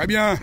Très bien.